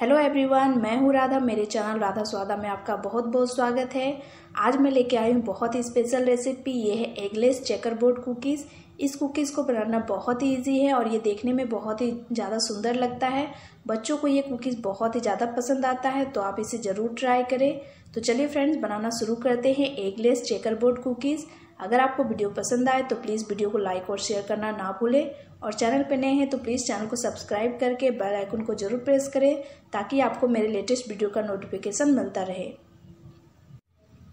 Hello everyone मैं हूँ राधा, मेरे चैनल राधा स्वादा में आपका बहुत बहुत स्वागत है। आज मैं लेके आई हूँ बहुत ही स्पेशल रेसिपी ये है एगलेस चेकर बोर्ड कुकीज़ इस कुकीज़ को बनाना बहुत ही इजी है और ये देखने में बहुत ही ज़्यादा सुंदर लगता है। बच्चों को ये कुकीज़ बहुत ही ज़्यादा पसंद आता है तो आप इसे ज़रूर ट्राई करें। तो चलिए फ्रेंड्स बनाना शुरू करते हैं एगलेस चेकर बोर्ड कुकीज़ अगर आपको वीडियो पसंद आए तो प्लीज़ वीडियो को लाइक और शेयर करना ना भूलें। और चैनल पर नए हैं तो प्लीज़ चैनल को सब्सक्राइब करके बेल आइकन को ज़रूर प्रेस करें ताकि आपको मेरे लेटेस्ट वीडियो का नोटिफिकेशन मिलता रहे।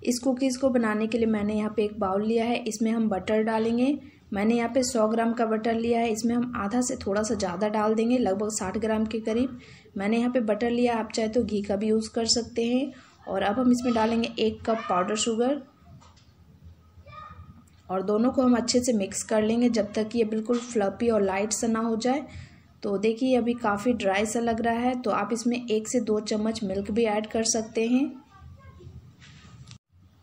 इस कुकीज़ को बनाने के लिए मैंने यहाँ पे एक बाउल लिया है। इसमें हम बटर डालेंगे। मैंने यहाँ पे 100 ग्राम का बटर लिया है। इसमें हम आधा से थोड़ा सा ज़्यादा डाल देंगे, लगभग 60 ग्राम के करीब। मैंने यहाँ पे बटर लिया। आप चाहे तो घी का भी यूज़ कर सकते हैं। और अब हम इसमें डालेंगे एक कप पाउडर शुगर। और दोनों को हम अच्छे से मिक्स कर लेंगे जब तक ये बिल्कुल फ्लपी और लाइट सा ना हो जाए। तो देखिए, अभी काफ़ी ड्राई सा लग रहा है तो आप इसमें एक से दो चम्मच मिल्क भी ऐड कर सकते हैं।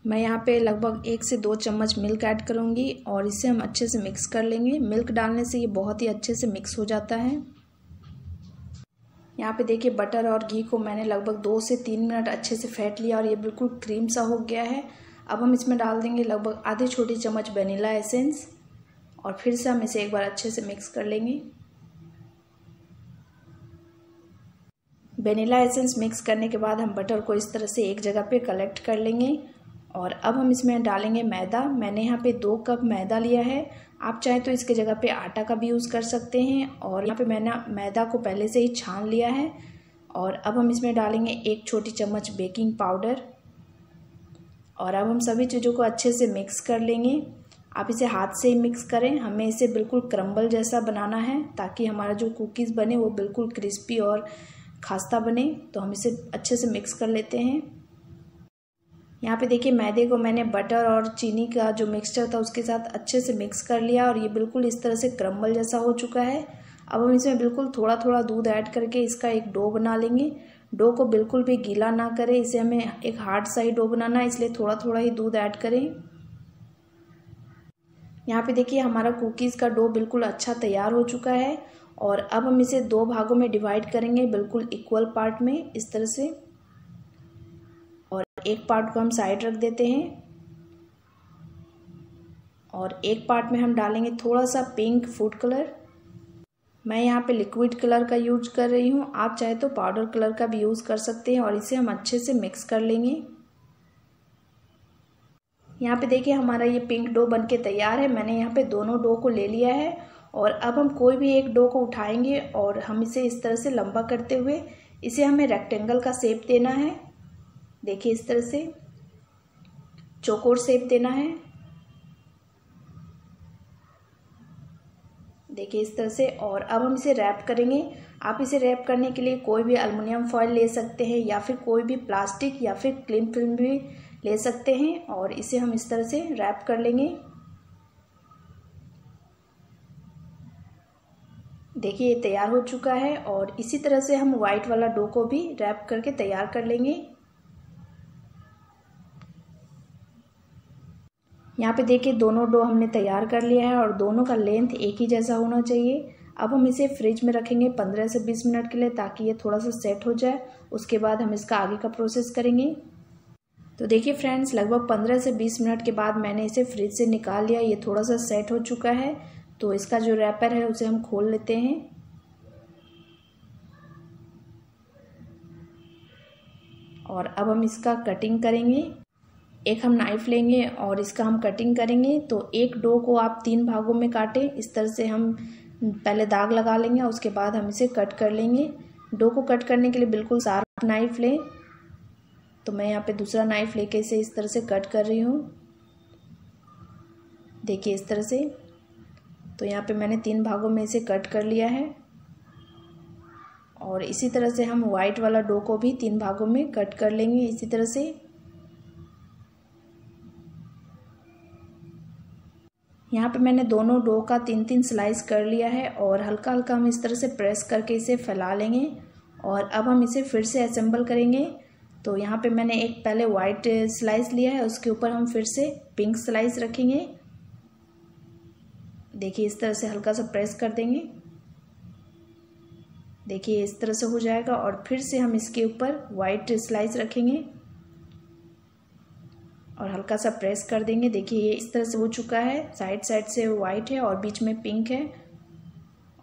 मैं यहाँ पे लगभग एक से दो चम्मच मिल्क ऐड करूँगी और इसे हम अच्छे से मिक्स कर लेंगे। मिल्क डालने से ये बहुत ही अच्छे से मिक्स हो जाता है। यहाँ पे देखिए बटर और घी को मैंने लगभग दो से तीन मिनट अच्छे से फेंट लिया और ये बिल्कुल क्रीम सा हो गया है। अब हम इसमें डाल देंगे लगभग आधी छोटी चम्मच वनीला एसेंस और फिर से हम इसे एक बार अच्छे से मिक्स कर लेंगे। वेनीला एसेंस मिक्स करने के बाद हम बटर को इस तरह से एक जगह पे कलेक्ट कर लेंगे और अब हम इसमें डालेंगे मैदा। मैंने यहाँ पे दो कप मैदा लिया है। आप चाहे तो इसके जगह पे आटा का भी यूज़ कर सकते हैं और यहाँ पे मैंने मैदा को पहले से ही छान लिया है और अब हम इसमें डालेंगे एक छोटी चम्मच बेकिंग पाउडर। और अब हम सभी चीज़ों को अच्छे से मिक्स कर लेंगे। आप इसे हाथ से ही मिक्स करें। हमें इसे बिल्कुल क्रम्बल जैसा बनाना है ताकि हमारा जो कुकीज़ बने वो बिल्कुल क्रिस्पी और खास्ता बने। तो हम इसे अच्छे से मिक्स कर लेते हैं। यहाँ पे देखिए मैदे को मैंने बटर और चीनी का जो मिक्सचर था उसके साथ अच्छे से मिक्स कर लिया और ये बिल्कुल इस तरह से क्रम्बल जैसा हो चुका है। अब हम इसमें बिल्कुल थोड़ा थोड़ा दूध ऐड करके इसका एक डो बना लेंगे। डो को बिल्कुल भी गीला ना करें, इसे हमें एक हार्ड साई डो बनाना है, इसलिए थोड़ा थोड़ा ही दूध ऐड करें। यहाँ पे देखिए, हमारा कुकीज़ का डो बिल्कुल अच्छा तैयार हो चुका है और अब हम इसे दो भागों में डिवाइड करेंगे बिल्कुल इक्वल पार्ट में, इस तरह से। और एक पार्ट को हम साइड रख देते हैं। और एक पार्ट में हम डालेंगे थोड़ा सा पिंक फ़ूड कलर। मैं यहाँ पे लिक्विड कलर का यूज़ कर रही हूँ। आप चाहे तो पाउडर कलर का भी यूज़ कर सकते हैं और इसे हम अच्छे से मिक्स कर लेंगे। यहाँ पे देखिए हमारा ये पिंक डो बन के तैयार है। मैंने यहाँ पे दोनों डो को ले लिया है और अब हम कोई भी एक डो को उठाएँगे और हम इसे इस तरह से लंबा करते हुए इसे हमें रेक्टेंगल का शेप देना है। देखिए इस तरह से चौकोर शेप देना है। देखिए इस तरह से, और अब हम इसे रैप करेंगे। आप इसे रैप करने के लिए कोई भी अल्मोनियम फॉयल ले सकते हैं, या फिर कोई भी प्लास्टिक या फिर क्लीन फ़िल्म भी ले सकते हैं, और इसे हम इस तरह से रैप कर लेंगे। देखिए, ये तैयार हो चुका है, और इसी तरह से हम वाइट वाला डो को भी रैप करके तैयार कर लेंगे। यहाँ पे देखिए दोनों डो हमने तैयार कर लिया है और दोनों का लेंथ एक ही जैसा होना चाहिए। अब हम इसे फ्रिज में रखेंगे पंद्रह से बीस मिनट के लिए ताकि ये थोड़ा सा सेट हो जाए। उसके बाद हम इसका आगे का प्रोसेस करेंगे। तो देखिए फ्रेंड्स, लगभग पंद्रह से बीस मिनट के बाद मैंने इसे फ्रिज से निकाल लिया। ये थोड़ा सा सेट हो चुका है। तो इसका जो रैपर है उसे हम खोल लेते हैं। और अब हम इसका कटिंग करेंगे। एक हम नाइफ़ लेंगे और इसका हम कटिंग करेंगे तो एक डो को आप तीन भागों में काटें। इस तरह से हम पहले दाग लगा लेंगे और उसके बाद हम इसे कट कर लेंगे। डो को कट करने के लिए बिल्कुल शार्प नाइफ़ लें। तो मैं यहाँ पे दूसरा नाइफ़ लेके इसे इस तरह से कट कर रही हूँ। देखिए इस तरह से। तो यहाँ पे मैंने तीन भागों में इसे कट कर लिया है। और इसी तरह से हम वाइट वाला डो को भी तीन भागों में कट कर लेंगे इसी तरह से। यहाँ पे मैंने दोनों डो का तीन तीन स्लाइस कर लिया है और हल्का हल्का हम इस तरह से प्रेस करके इसे फैला लेंगे और अब हम इसे फिर से असेंबल करेंगे। तो यहाँ पे मैंने एक पहले वाइट स्लाइस लिया है, उसके ऊपर हम फिर से पिंक स्लाइस रखेंगे। देखिए इस तरह से हल्का सा प्रेस कर देंगे। देखिए इस तरह से हो जाएगा और फिर से हम इसके ऊपर वाइट स्लाइस रखेंगे। और हल्का सा प्रेस कर देंगे। देखिए, ये इस तरह से हो चुका है। साइड साइड से वाइट है और बीच में पिंक है।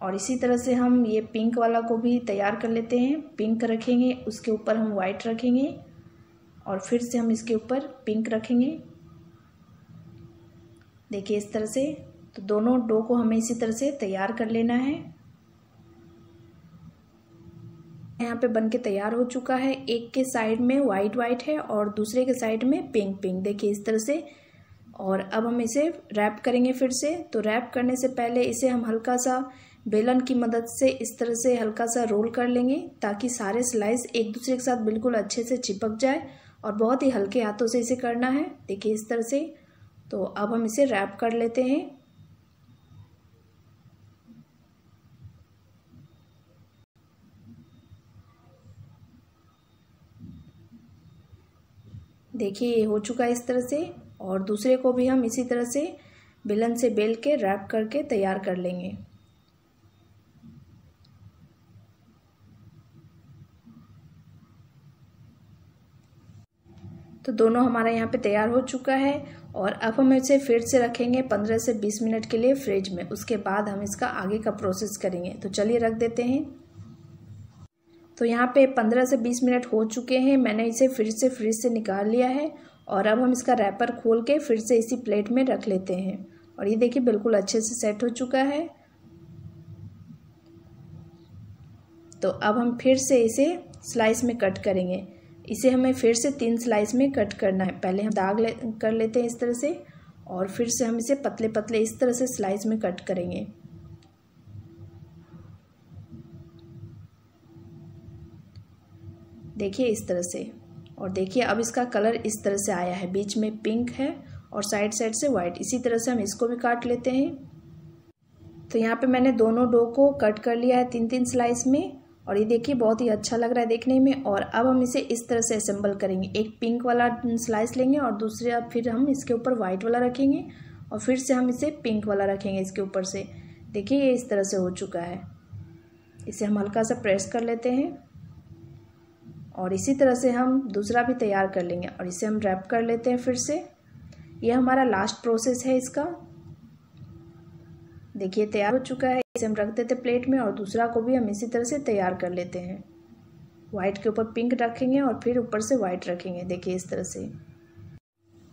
और इसी तरह से हम ये पिंक वाला को भी तैयार कर लेते हैं। पिंक रखेंगे, उसके ऊपर हम वाइट रखेंगे और फिर से हम इसके ऊपर पिंक रखेंगे। देखिए, इस तरह से। तो दोनों डो को हमें इसी तरह से तैयार कर लेना है। यहाँ पे बन के तैयार हो चुका है। एक के साइड में वाइट वाइट है और दूसरे के साइड में पिंक पिंक देखिए इस तरह से। और अब हम इसे रैप करेंगे फिर से। तो रैप करने से पहले इसे हम हल्का सा बेलन की मदद से इस तरह से हल्का सा रोल कर लेंगे ताकि सारे स्लाइस एक दूसरे के साथ बिल्कुल अच्छे से चिपक जाए और बहुत ही हल्के हाथों से इसे करना है। देखिए इस तरह से। तो अब हम इसे रैप कर लेते हैं। देखिए, ये हो चुका है इस तरह से और दूसरे को भी हम इसी तरह से बेलन से बेल के रैप करके तैयार कर लेंगे। तो दोनों हमारा यहाँ पे तैयार हो चुका है और अब हम इसे फिर से रखेंगे पंद्रह से बीस मिनट के लिए फ्रिज में। उसके बाद हम इसका आगे का प्रोसेस करेंगे। तो चलिए रख देते हैं। तो यहाँ पे पंद्रह से बीस मिनट हो चुके हैं। मैंने इसे फिर से फ्रिज से निकाल लिया है और अब हम इसका रैपर खोल के फिर से इसी प्लेट में रख लेते हैं। और ये देखिए, बिल्कुल अच्छे से सेट हो चुका है। तो अब हम फिर से इसे स्लाइस में कट करेंगे। इसे हमें फिर से तीन स्लाइस में कट करना है। पहले हम दाग ले, कर लेते हैं इस तरह से और फिर से हम इसे पतले पतले इस तरह से स्लाइस में कट करेंगे। देखिए इस तरह से। और देखिए, अब इसका कलर इस तरह से आया है। बीच में पिंक है और साइड साइड से वाइट इसी तरह से हम इसको भी काट लेते हैं। तो यहाँ पे मैंने दोनों डो को कट कर लिया है तीन तीन स्लाइस में। और ये देखिए, बहुत ही अच्छा लग रहा है देखने में। और अब हम इसे इस तरह से असेंबल करेंगे। एक पिंक वाला स्लाइस लेंगे और दूसरे फिर हम इसके ऊपर वाइट वाला रखेंगे। और फिर से हम इसे पिंक वाला रखेंगे इसके ऊपर से। देखिए, ये इस तरह से हो चुका है। इसे हम हल्का सा प्रेस कर लेते हैं। और इसी तरह से हम दूसरा भी तैयार कर लेंगे और इसे हम रैप कर लेते हैं फिर से। ये हमारा लास्ट प्रोसेस है इसका। देखिए, तैयार हो चुका है। इसे हम रख देते प्लेट में और दूसरा को भी हम इसी तरह से तैयार कर लेते हैं। वाइट के ऊपर पिंक रखेंगे और फिर ऊपर से वाइट रखेंगे। देखिए, इस तरह से।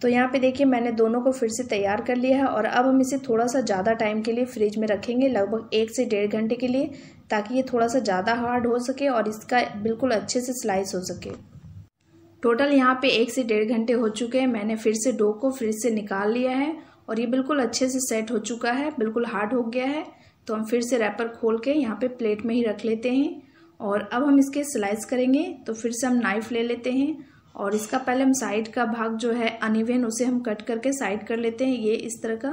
तो यहाँ पे देखिए, मैंने दोनों को फिर से तैयार कर लिया है और अब हम इसे थोड़ा सा ज़्यादा टाइम के लिए फ्रिज में रखेंगे। लगभग एक से डेढ़ घंटे के लिए ताकि ये थोड़ा सा ज़्यादा हार्ड हो सके और इसका बिल्कुल अच्छे से स्लाइस हो सके। टोटल यहाँ पे एक से डेढ़ घंटे हो चुके हैं। मैंने फिर से डो को फ्रिज से निकाल लिया है और ये बिल्कुल अच्छे से सेट हो चुका है, बिल्कुल हार्ड हो गया है। तो हम फिर से रैपर खोल के यहाँ पे प्लेट में ही रख लेते हैं और अब हम इसके स्लाइस करेंगे तो फिर से हम नाइफ ले लेते हैं और इसका पहले हम साइड का भाग जो है अनिवेन उसे हम कट करके साइड कर लेते हैं। ये इस तरह का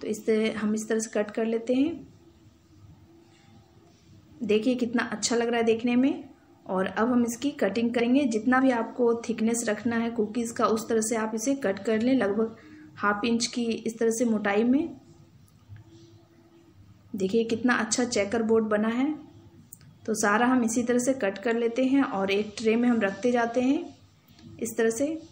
तो इस तरह हम इस तरह से कट कर लेते हैं। देखिए कितना अच्छा लग रहा है देखने में। और अब हम इसकी कटिंग करेंगे। जितना भी आपको थिकनेस रखना है कुकीज़ का, उस तरह से आप इसे कट कर लें लगभग हाफ़ इंच की इस तरह से मोटाई में। देखिए कितना अच्छा चेकर बोर्ड बना है। तो सारा हम इसी तरह से कट कर लेते हैं और एक ट्रे में हम रखते जाते हैं। इस तरह से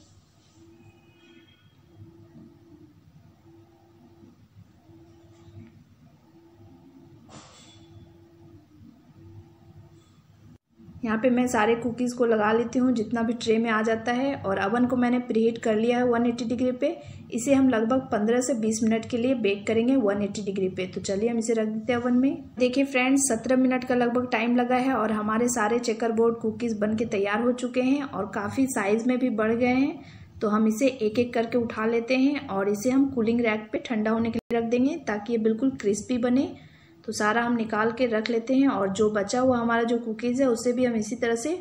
यहाँ पे मैं सारे कुकीज़ को लगा लेती हूँ, जितना भी ट्रे में आ जाता है, और अवन को मैंने प्रीहीट कर लिया है 180 डिग्री पे। इसे हम लगभग 15 से 20 मिनट के लिए बेक करेंगे 180 डिग्री पे। तो चलिए हम इसे रख देते हैं अवन में। देखिए फ्रेंड्स 17 मिनट का लगभग टाइम लगा है, और हमारे सारे चेकर बोर्ड कुकीज़ बन के तैयार हो चुके हैं, और काफ़ी साइज़ में भी बढ़ गए हैं। तो हम इसे एक एक करके उठा लेते हैं, और इसे हम कूलिंग रैक पे ठंडा होने के लिए रख देंगे, ताकि ये बिल्कुल क्रिस्पी बने। तो सारा हम निकाल के रख लेते हैं और जो बचा हुआ हमारा जो कुकीज़ है, उसे भी हम इसी तरह से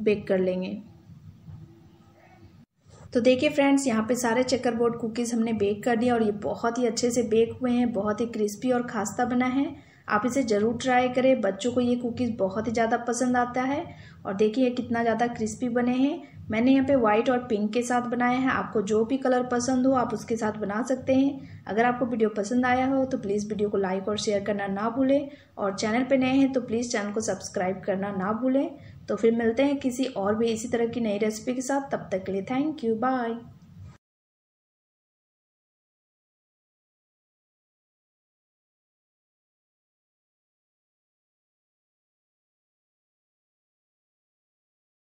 बेक कर लेंगे। तो देखिए फ्रेंड्स यहाँ पे सारे चेकर बोर्ड कुकीज़ हमने बेक कर दिया और ये बहुत ही अच्छे से बेक हुए हैं, बहुत ही क्रिस्पी और खास्ता बना है। आप इसे ज़रूर ट्राई करें, बच्चों को ये कुकीज़ बहुत ही ज़्यादा पसंद आता है। और देखिए कितना ज़्यादा क्रिस्पी बने हैं। मैंने यहाँ पे व्हाइट और पिंक के साथ बनाया है। आपको जो भी कलर पसंद हो, आप उसके साथ बना सकते हैं। अगर आपको वीडियो पसंद आया हो तो प्लीज़ वीडियो को लाइक और शेयर करना ना भूलें। और चैनल पे नए हैं तो प्लीज़ चैनल को सब्सक्राइब करना ना भूलें। तो फिर मिलते हैं किसी और भी इसी तरह की नई रेसिपी के साथ। तब तक के लिए थैंक यू बाय